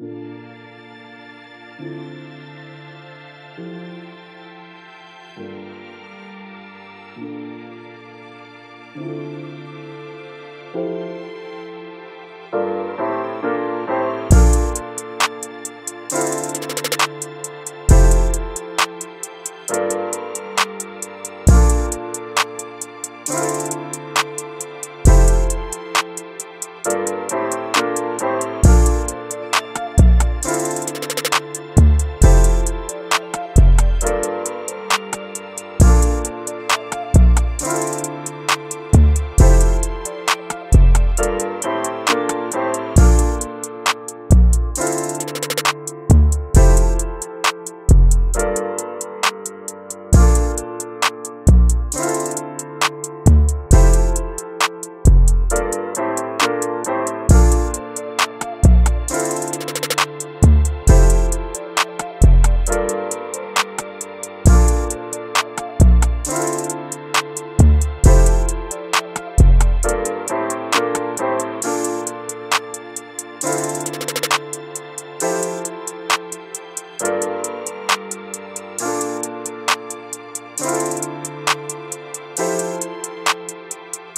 Purchase your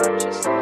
tracks